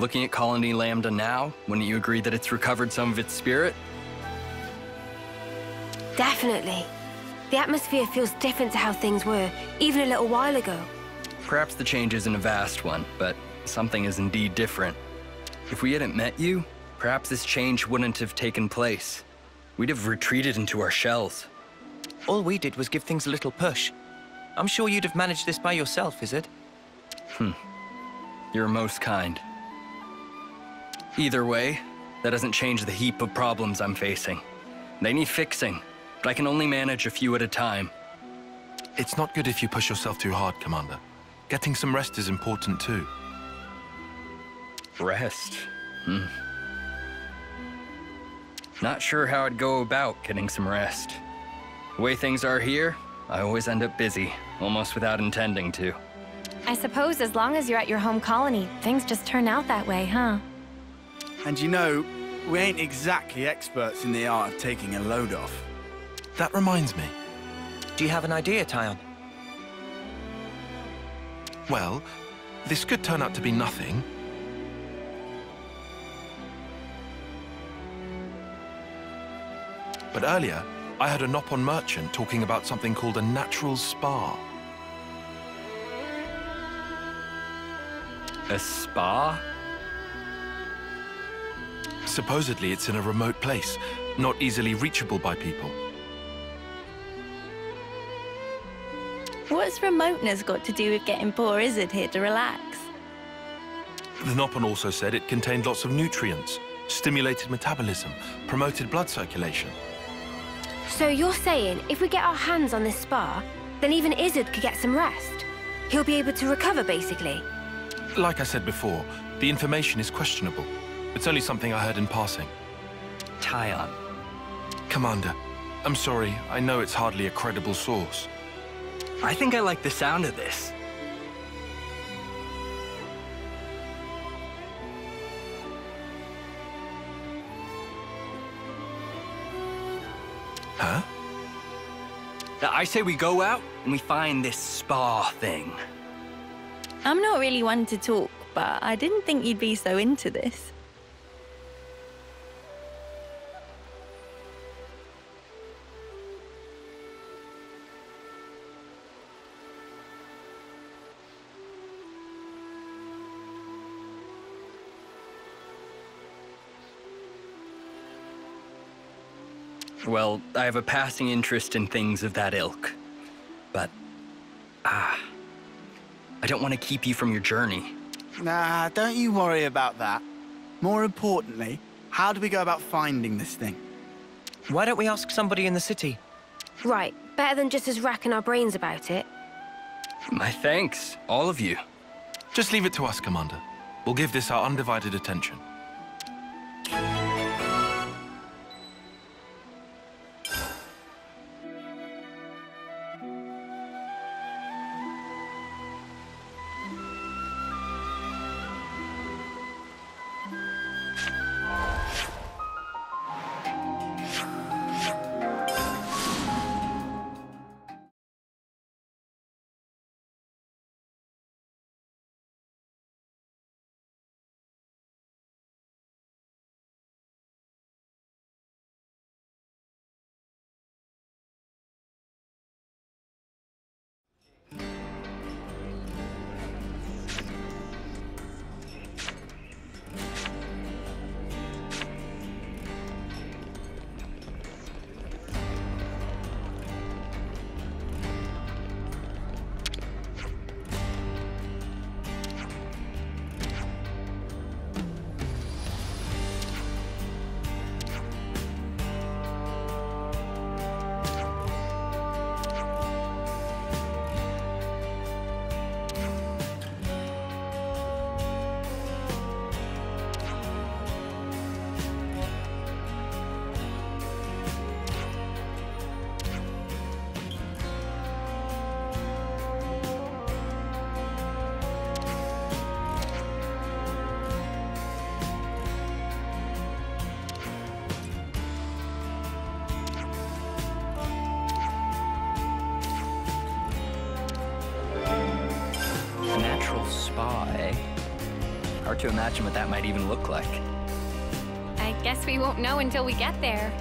Looking at Colony Lambda now, wouldn't you agree that it's recovered some of its spirit? Definitely. The atmosphere feels different to how things were, even a little while ago. Perhaps the change isn't a vast one, but something is indeed different. If we hadn't met you, perhaps this change wouldn't have taken place. We'd have retreated into our shells. All we did was give things a little push. I'm sure you'd have managed this by yourself, Isurd? Hmm. You're most kind. Either way, that doesn't change the heap of problems I'm facing. They need fixing, but I can only manage a few at a time. It's not good if you push yourself too hard, Commander. Getting some rest is important too. Rest. Hmm. Not sure how I'd go about getting some rest. The way things are here, I always end up busy, almost without intending to. I suppose as long as you're at your home colony, things just turn out that way, huh? And you know, we ain't exactly experts in the art of taking a load off. That reminds me. Do you have an idea, Tyon? Well, this could turn out to be nothing. But earlier, I heard a Nopon merchant talking about something called a natural spa. A spa? Supposedly, it's in a remote place, not easily reachable by people. What's remoteness got to do with getting poor Isurd here to relax? The Nopon also said it contained lots of nutrients, stimulated metabolism, promoted blood circulation. So you're saying if we get our hands on this spa, then even Isurd could get some rest? He'll be able to recover, basically? Like I said before, the information is questionable. It's only something I heard in passing. Tyon. Commander, I'm sorry, I know it's hardly a credible source. I think I like the sound of this. Huh? I say we go out and we find this spa thing. I'm not really one to talk, but I didn't think you'd be so into this. Well, I have a passing interest in things of that ilk. But, ah, I don't want to keep you from your journey. Nah, don't you worry about that. More importantly, how do we go about finding this thing? Why don't we ask somebody in the city? Right, better than just us racking our brains about it. My thanks, all of you. Just leave it to us, Commander. We'll give this our undivided attention. Hard to imagine what that might even look like. I guess we won't know until we get there.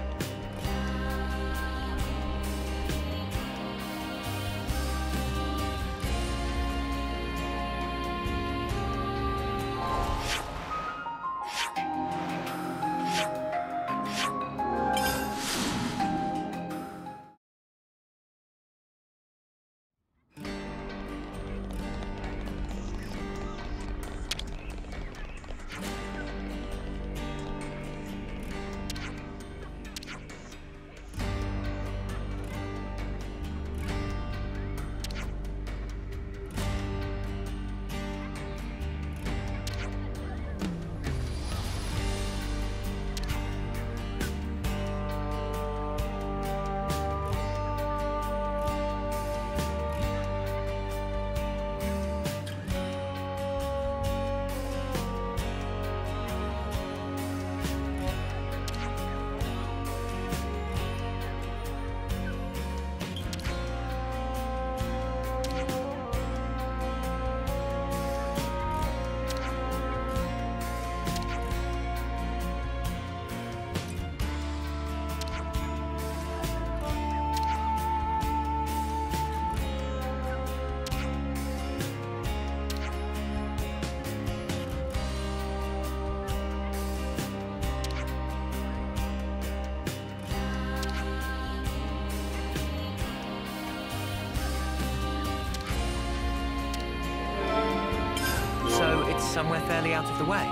Somewhere fairly out of the way.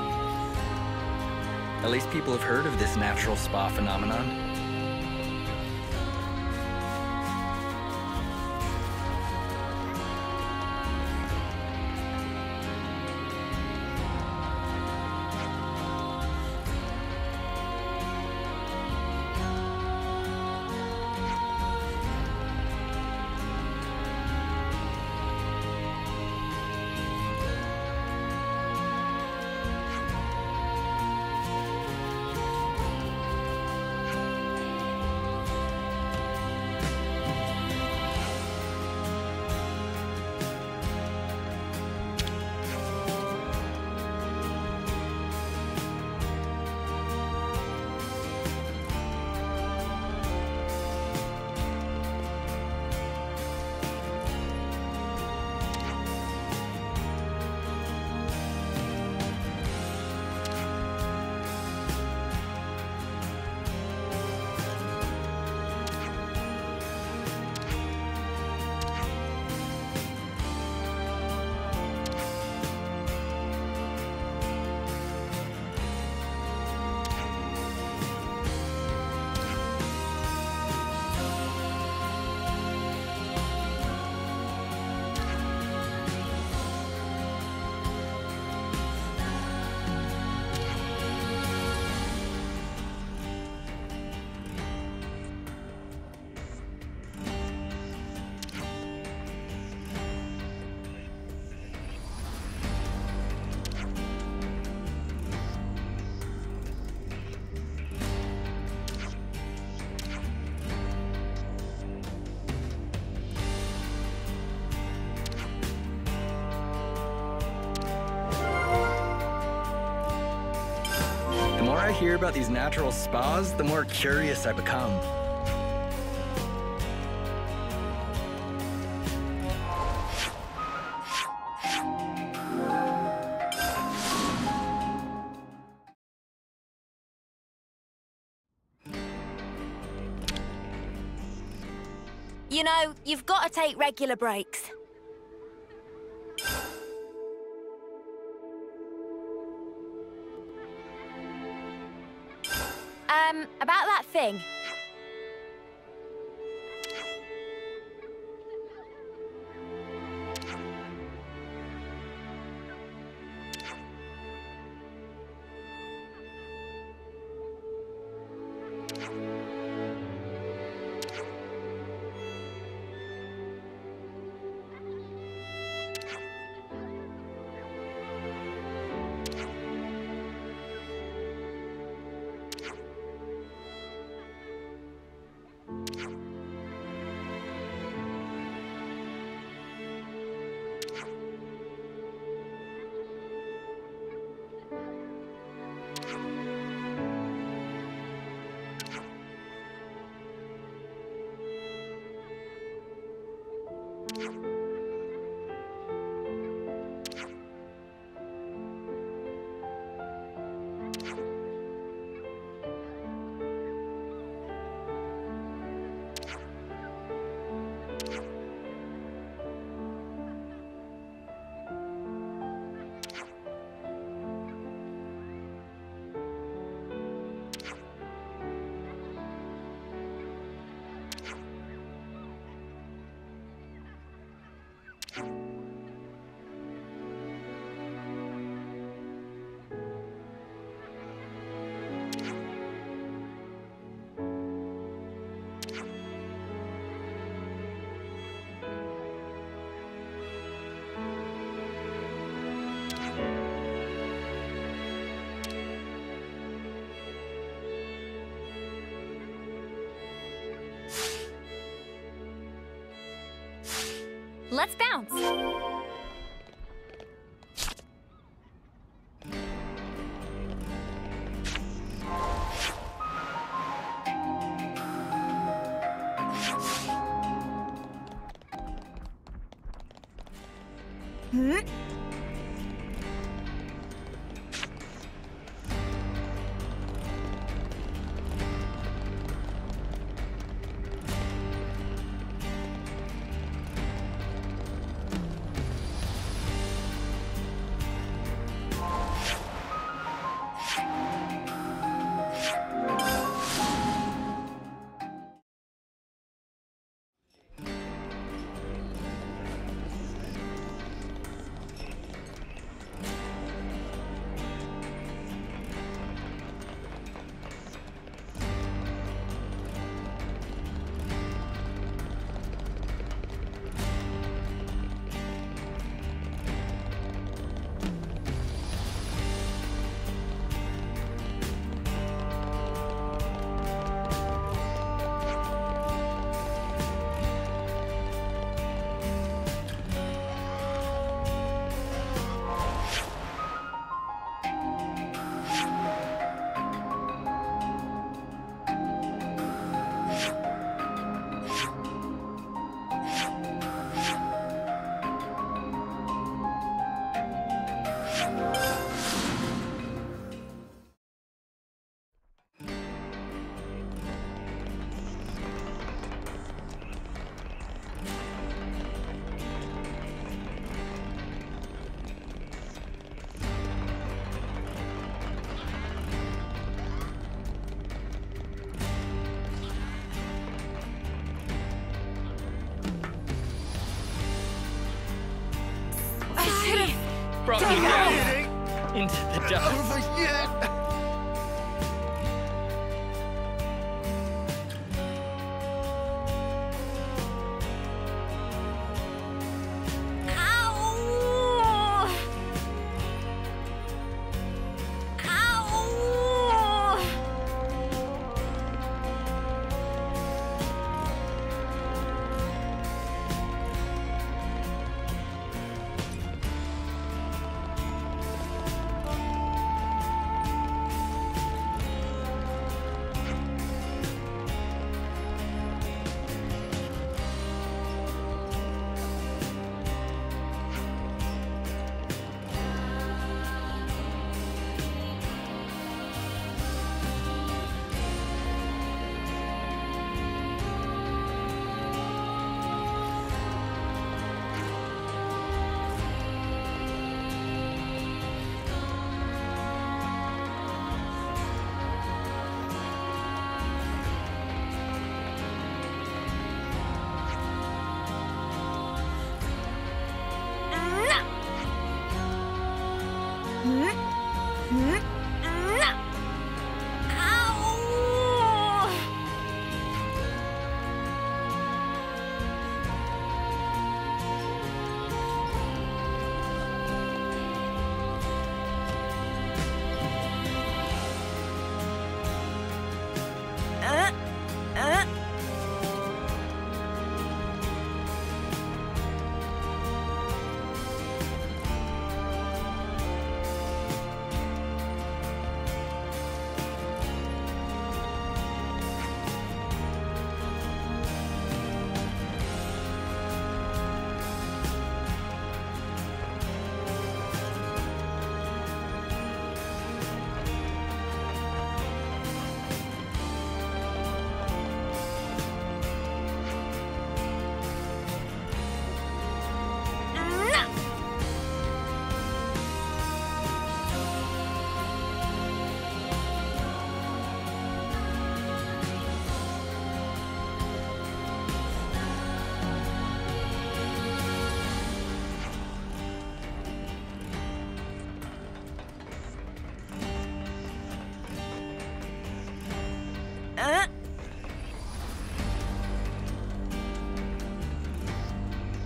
At least people have heard of this natural spa phenomenon. I hear about these natural spas, the more curious I become. You know, you've got to take regular breaks. Thing. Let's bounce. Brought me down into the dust.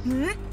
Hmm?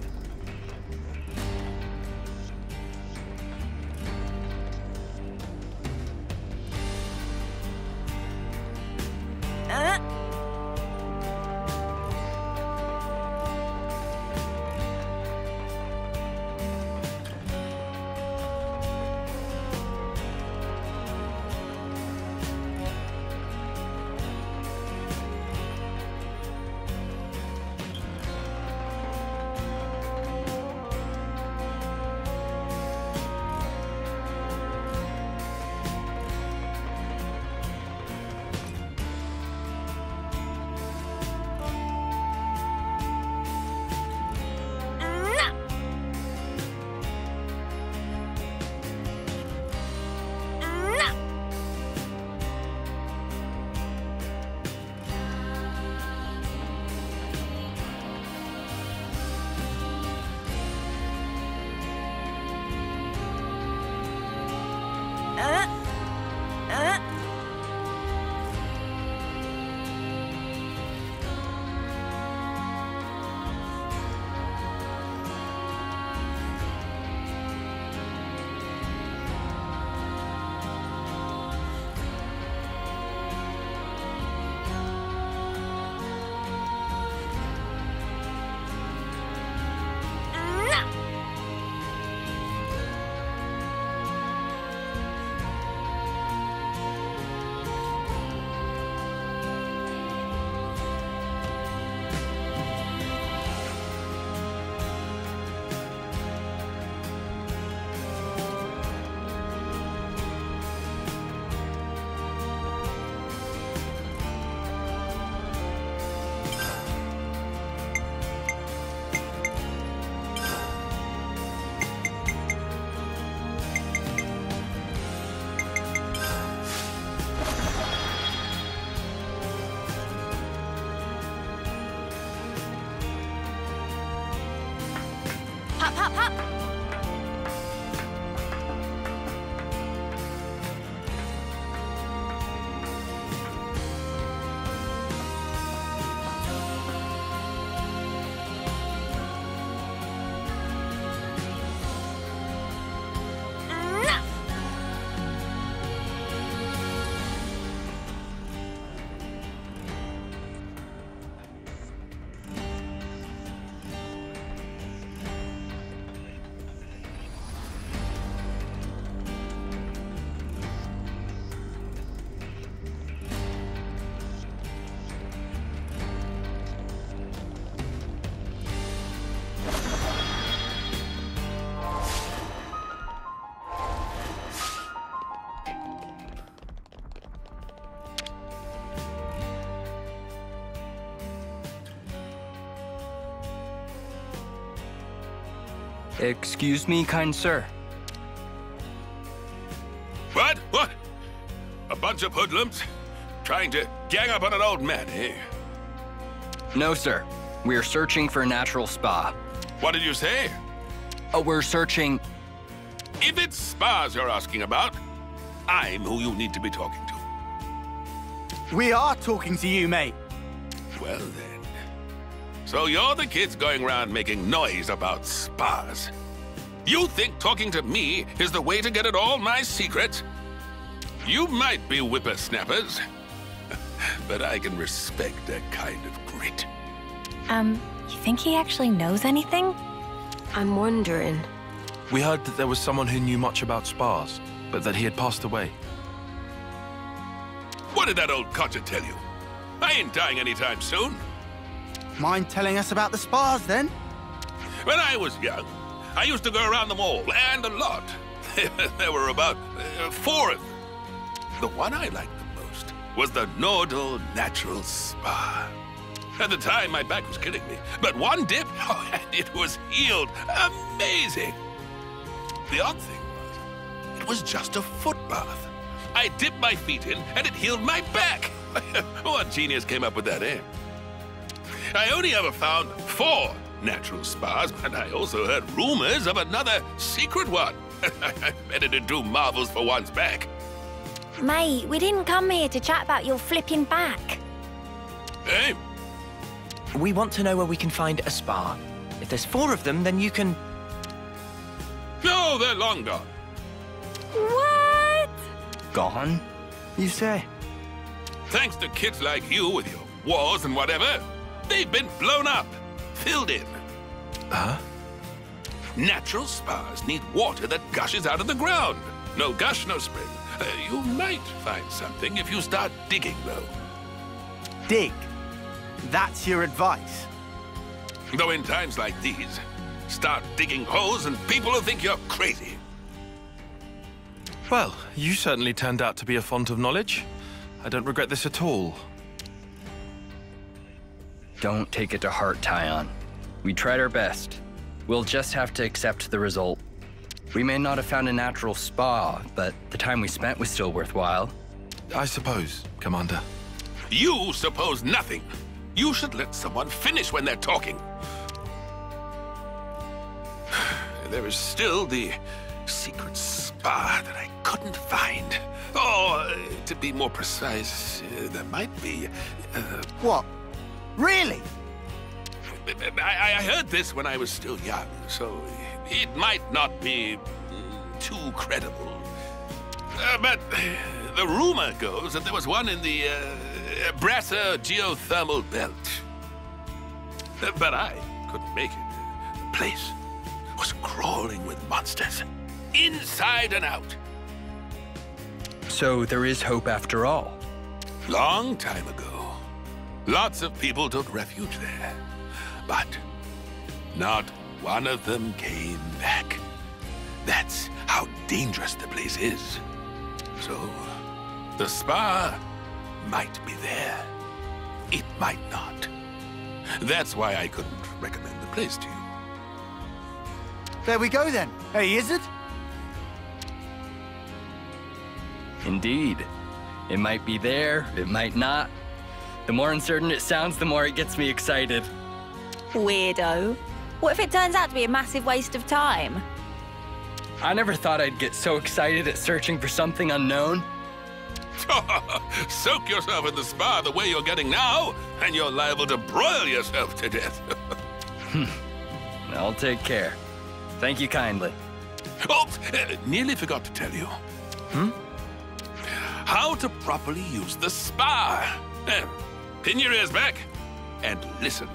Excuse me, kind sir. What? What? A bunch of hoodlums? Trying to gang up on an old man, eh? No, sir. We're searching for a natural spa. What did you say? Oh, we're searching. If it's spas you're asking about, I'm who you need to be talking to. We are talking to you, mate. Well then. So you're the kids going around making noise about spas. You think talking to me is the way to get at all my secrets? You might be whippersnappers, but I can respect that kind of grit. Um, you think he actually knows anything? I'm wondering. We heard that there was someone who knew much about spas, but that he had passed away. What did that old codger tell you? I ain't dying anytime soon. Mind telling us about the spas then? When I was young, I used to go around them all, and a lot. there were about uh, four of them. The one I liked the most was the Nordal Natural Spa. At the time, my back was killing me, but one dip, oh, and it was healed. Amazing. The odd thing was, it was just a foot bath. I dipped my feet in, and it healed my back. what genius came up with that, eh? I only ever found four natural spas, and I also heard rumors of another secret one. I bet it'd do marvels for one's back. Mate, we didn't come here to chat about your flipping back. Hey, We want to know where we can find a spa. If there's four of them, then you can... no, they're long gone. What? Gone? You say? Thanks to kids like you with your wars and whatever, they've been blown up, filled in. Huh? Natural spas need water that gushes out of the ground. No gush, no spring. Uh, you might find something if you start digging, though. Dig. That's your advice. Though in times like these, start digging holes and people will think you're crazy. Well, you certainly turned out to be a font of knowledge. I don't regret this at all. Don't take it to heart, Tyon. We tried our best. We'll just have to accept the result. We may not have found a natural spa, but the time we spent was still worthwhile. I suppose, Commander. You suppose nothing. You should let someone finish when they're talking. There is still the secret spa that I couldn't find. Or, oh, to be more precise, uh, there might be. Uh, What? Really? I, I heard this when I was still young, so it might not be mm, too credible. Uh, but the rumor goes that there was one in the uh, Brasser geothermal belt. But I couldn't make it. The place was crawling with monsters, inside and out. So there is hope after all. Long time ago, lots of people took refuge there. But not one of them came back. That's how dangerous the place is. So, the spa might be there. It might not. That's why I couldn't recommend the place to you. There we go then. Hey, Isurd? Indeed. It might be there, it might not. The more uncertain it sounds, the more it gets me excited. Weirdo. What if it turns out to be a massive waste of time? I never thought I'd get so excited at searching for something unknown. Soak yourself in the spa the way you're getting now, and you're liable to broil yourself to death. I'll take care. Thank you kindly. oh, uh, nearly forgot to tell you. Hmm? How to properly use the spa. Uh, pin your ears back and listen.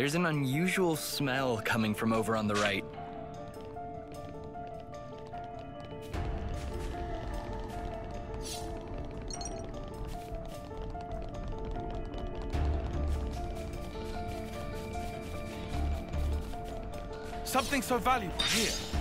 There's an unusual smell coming from over on the right. Something so valuable here.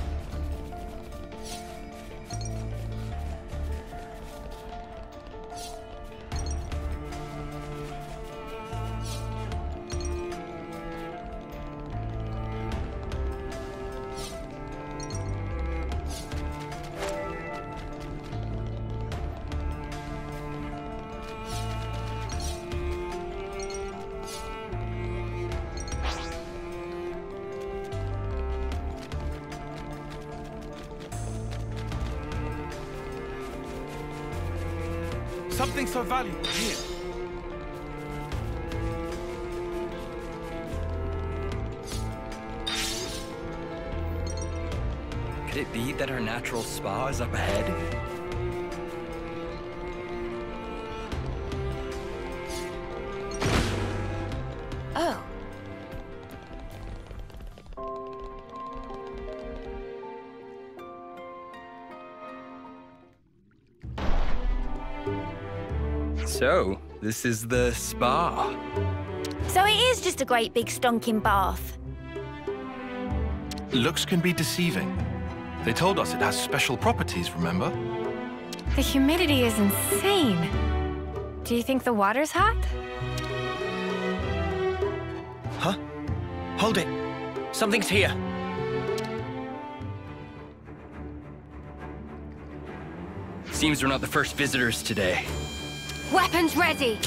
Something so valuable here. Could it be that our natural spa is up ahead? This is the spa. So it is just a great big stonking bath. Looks can be deceiving. They told us it has special properties, remember? The humidity is insane. Do you think the water's hot? Huh? Hold it. Something's here. Seems we're not the first visitors today. Weapons ready!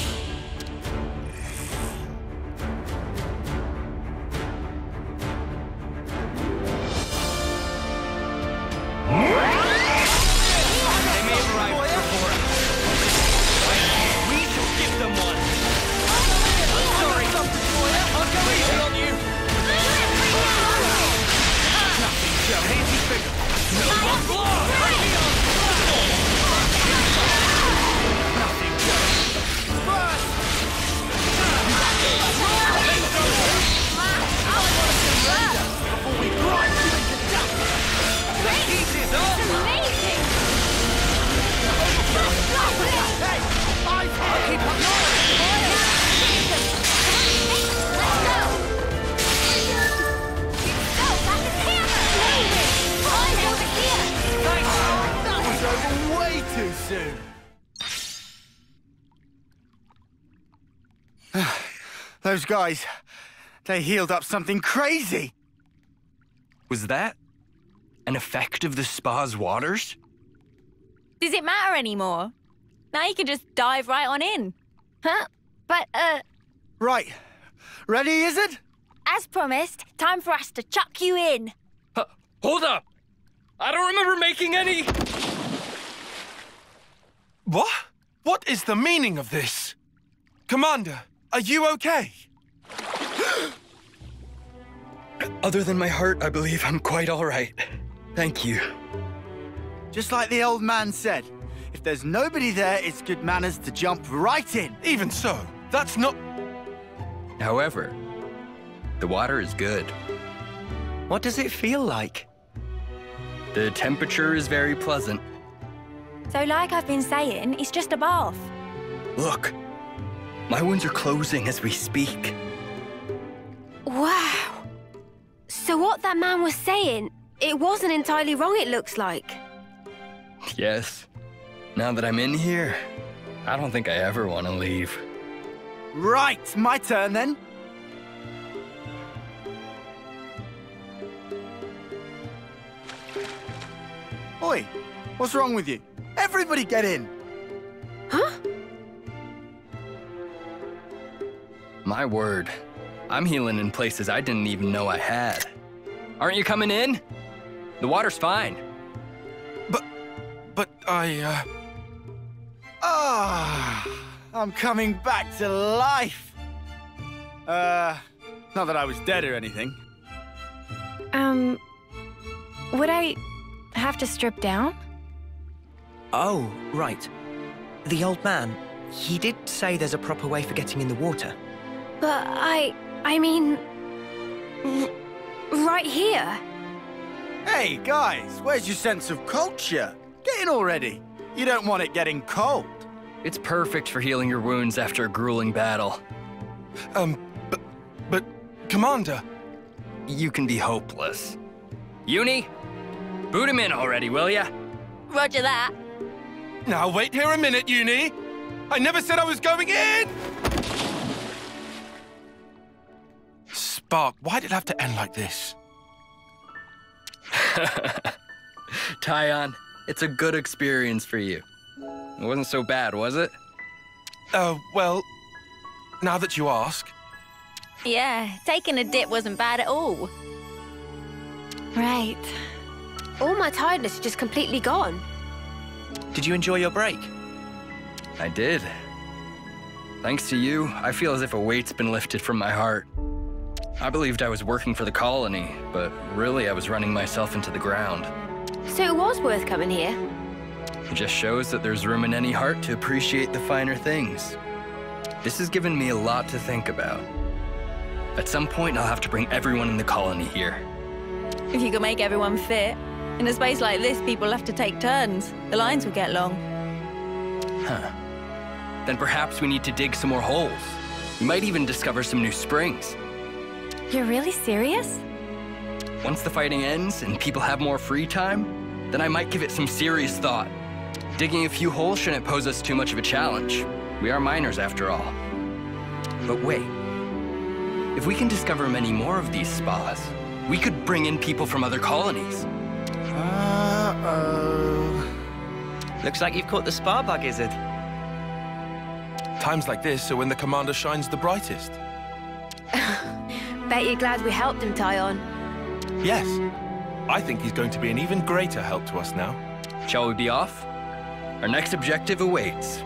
Those guys, they healed up something crazy. Was that an effect of the spa's waters? Does it matter anymore? Now you can just dive right on in. Huh? But, uh, Right. Ready, Isurd? As promised, time for us to chuck you in. Huh, hold up! I don't remember making any. What? What is the meaning of this? Commander, are you okay? Other than my heart, I believe I'm quite all right. Thank you. Just like the old man said, if there's nobody there, it's good manners to jump right in. Even so, that's not. However, the water is good. What does it feel like? The temperature is very pleasant. So, like I've been saying, it's just a bath. Look, my wounds are closing as we speak. Wow. So what that man was saying, it wasn't entirely wrong, it looks like. Yes. Now that I'm in here, I don't think I ever want to leave. Right, my turn then. Oi, what's wrong with you? Everybody get in. Huh? My word, I'm healing in places I didn't even know I had. Aren't you coming in? The water's fine. But. But I, uh. Ah, I'm coming back to life. Uh, not that I was dead or anything. Um, would I have to strip down? Oh, right. The old man, he did say there's a proper way for getting in the water. But I... I mean... right here. Hey, guys, where's your sense of culture? Get in already. You don't want it getting cold. It's perfect for healing your wounds after a grueling battle. Um, but. But. Commander, You can be hopeless. Uni, boot him in already, will ya? Roger that. now wait here a minute, Uni! I never said I was going in! Spark, why did it have to end like this? Taion, it's a good experience for you. It wasn't so bad, was it? Uh, well, now that you ask. Yeah, taking a dip wasn't bad at all. Right. All my tiredness is just completely gone. Did you enjoy your break? I did. Thanks to you, I feel as if a weight's been lifted from my heart. I believed I was working for the colony, but really I was running myself into the ground. So it was worth coming here. It just shows that there's room in any heart to appreciate the finer things. This has given me a lot to think about. At some point, I'll have to bring everyone in the colony here. If you could make everyone fit. In a space like this, people have to take turns. The lines would get long. Huh. Then perhaps we need to dig some more holes. We might even discover some new springs. You're really serious? Once the fighting ends and people have more free time, then I might give it some serious thought. Digging a few holes shouldn't pose us too much of a challenge. We are miners after all. But wait. If we can discover many more of these spas, we could bring in people from other colonies. Uh-oh. Looks like you've caught the spa bug, Isurd. Times like this are when the commander shines the brightest. Bet you're glad we helped him, Taion. Yes. I think he's going to be an even greater help to us now. Shall we be off? Our next objective awaits.